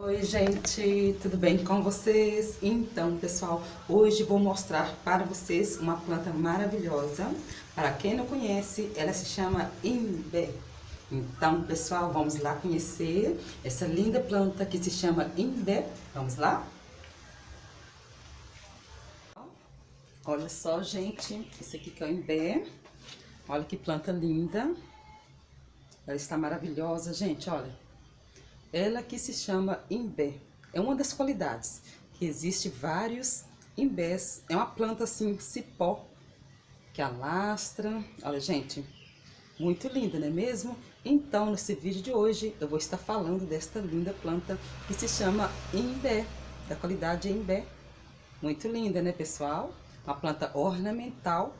Oi gente, tudo bem com vocês? Então pessoal, hoje vou mostrar para vocês uma planta maravilhosa. Para quem não conhece, ela se chama imbé Então pessoal, vamos lá conhecer essa linda planta que se chama imbé Vamos lá? Olha só gente, esse aqui que é o imbé Olha que planta linda. Ela está maravilhosa, gente, olha ela que se chama imbé. É uma das qualidades, que existe vários imbés. É uma planta assim, cipó, que alastra. Olha, gente, muito linda, não é mesmo? Então, nesse vídeo de hoje, eu vou estar falando desta linda planta que se chama imbé, da qualidade imbé. Muito linda, né, pessoal? Uma planta ornamental.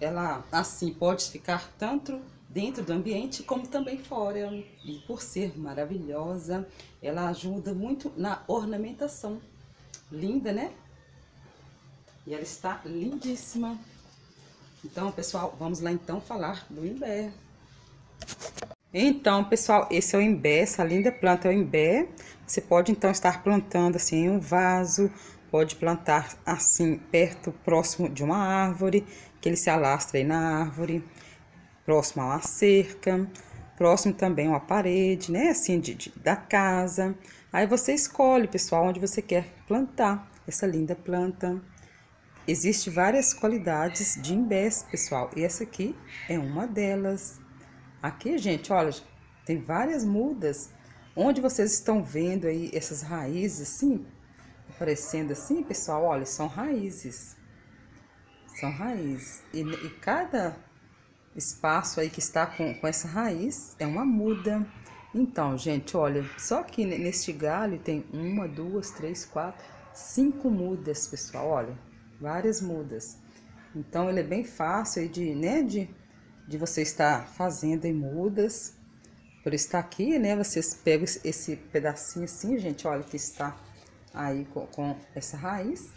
Ela, assim, pode ficar tanto dentro do ambiente como também fora. E por ser maravilhosa, ela ajuda muito na ornamentação. Linda, né? E ela está lindíssima. Então, pessoal, vamos lá então falar do imbé. Então, pessoal, esse é o imbé, essa linda planta é o imbé. Você pode então estar plantando assim em um vaso, pode plantar assim perto, próximo de uma árvore, que ele se alastra aí na árvore próximo a uma cerca, próximo também a uma parede, né? Assim, de, de, da casa. Aí você escolhe, pessoal, onde você quer plantar essa linda planta. Existem várias qualidades de imbés, pessoal, e essa aqui é uma delas. Aqui, gente, olha, tem várias mudas. Onde vocês estão vendo aí essas raízes assim, aparecendo assim, pessoal, olha, são raízes. São raízes. E, e cada espaço aí que está com, com essa raiz é uma muda. Então, gente, olha, só que neste galho tem uma, duas, três, quatro, cinco mudas, pessoal, olha, várias mudas. Então, ele é bem fácil aí de, né, de, de você estar fazendo em mudas. Por estar aqui, né, vocês pegam esse pedacinho assim, gente, olha, que está aí com, com essa raiz.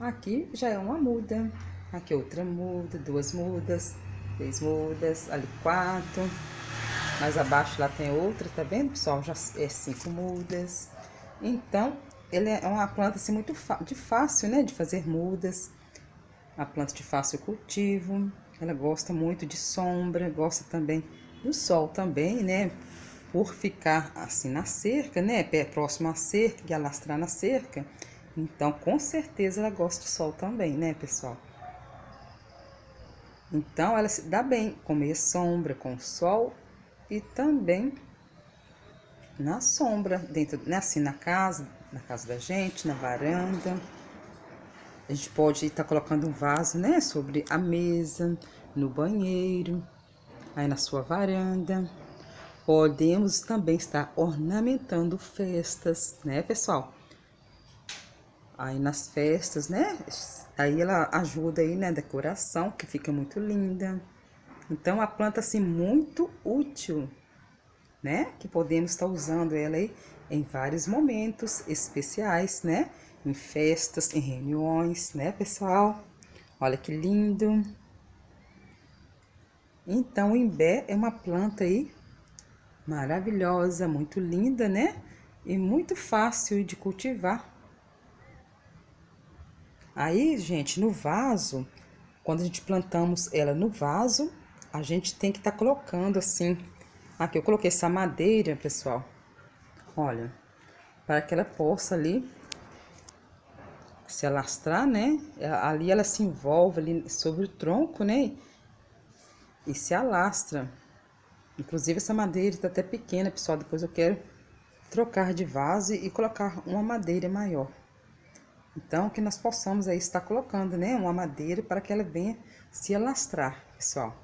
Aqui já é uma muda, aqui outra muda, duas mudas, três mudas, ali quatro. Mais abaixo lá tem outra, tá vendo, pessoal? Já é cinco mudas. Então, ele é uma planta assim muito de fácil, né, de fazer mudas. Uma planta de fácil cultivo. Ela gosta muito de sombra, gosta também do sol também, né? Por ficar assim na cerca, né? Próximo à cerca e alastrar na cerca. Então, com certeza ela gosta de sol também, né, pessoal? Então, ela se dá bem comer sombra com sol e também na sombra, dentro, né, assim, na casa, na casa da gente, na varanda. A gente pode estar tá colocando um vaso, né, sobre a mesa, no banheiro, aí na sua varanda. Podemos também estar ornamentando festas, né, pessoal? Aí nas festas, né? Aí ela ajuda aí na né, decoração, que fica muito linda. Então, a planta, assim, muito útil, né? Que podemos estar usando ela aí em vários momentos especiais, né? Em festas, em reuniões, né, pessoal? Olha que lindo. Então, o imbé é uma planta aí maravilhosa, muito linda, né? E muito fácil de cultivar. Aí, gente, no vaso, quando a gente plantamos ela no vaso, a gente tem que estar tá colocando assim. Aqui eu coloquei essa madeira, pessoal. Olha, para que ela possa ali se alastrar, né? Ali ela se envolve ali sobre o tronco, né? E se alastra. Inclusive essa madeira está até pequena, pessoal. Depois eu quero trocar de vaso e colocar uma madeira maior. Então, que nós possamos aí estar colocando, né, uma madeira para que ela venha se alastrar, pessoal.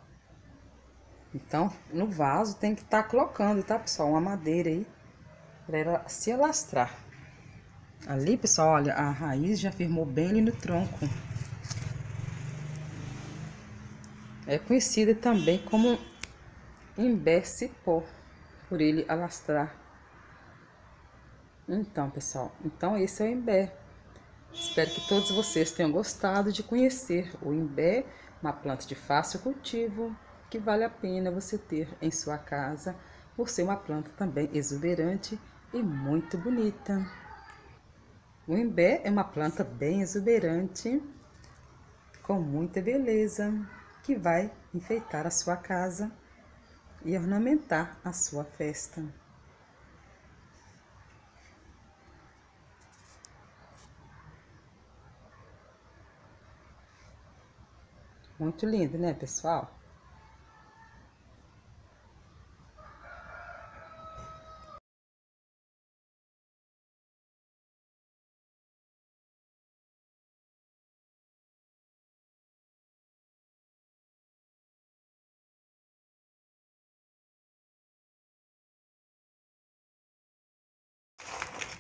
Então, no vaso tem que estar colocando, tá, pessoal, uma madeira aí para ela se alastrar. Ali, pessoal, olha, a raiz já firmou bem ali no tronco. É conhecida também como imbé cipó, por ele alastrar. Então, pessoal, então esse é o imbé. Espero que todos vocês tenham gostado de conhecer o imbé, uma planta de fácil cultivo que vale a pena você ter em sua casa, por ser uma planta também exuberante e muito bonita. O imbé é uma planta bem exuberante, com muita beleza, que vai enfeitar a sua casa e ornamentar a sua festa. Muito lindo, né, pessoal?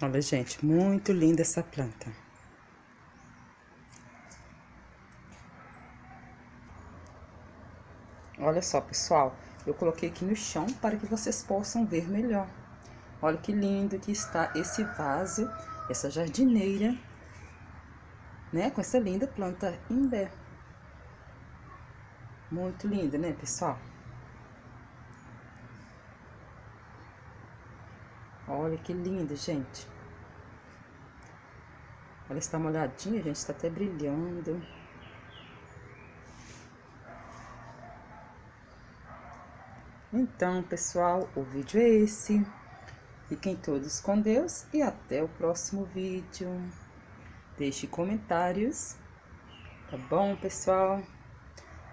Olha, gente, muito linda essa planta. Olha só, pessoal, eu coloquei aqui no chão para que vocês possam ver melhor. Olha que lindo que está esse vaso, essa jardineira, né? Com essa linda planta imbé. Muito linda, né, pessoal? Olha que lindo, gente. Ela está molhadinha, gente, está até brilhando. Então, pessoal, o vídeo é esse. Fiquem todos com Deus e até o próximo vídeo. Deixe comentários, tá bom, pessoal?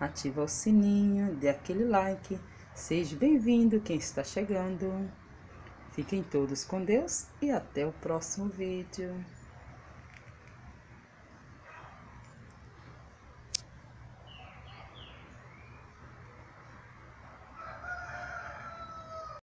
Ativa o sininho, dê aquele like. Seja bem-vindo quem está chegando. Fiquem todos com Deus e até o próximo vídeo.